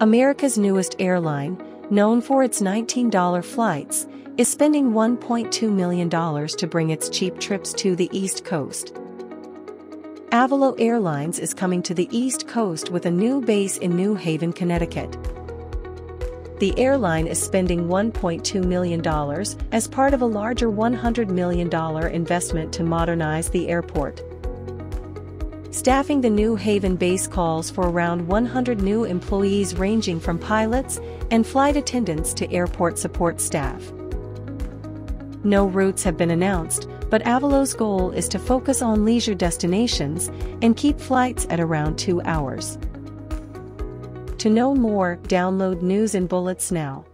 America's newest airline, known for its $19 flights, is spending $1.2 million to bring its cheap trips to the East Coast. Avelo Airlines is coming to the East Coast with a new base in New Haven, Connecticut. The airline is spending $1.2 million as part of a larger $100 million investment to modernize the airport. Staffing the New Haven base calls for around 100 new employees ranging from pilots and flight attendants to airport support staff. No routes have been announced, but Avelo's goal is to focus on leisure destinations and keep flights at around two hours. To know more, download News and Bullets now.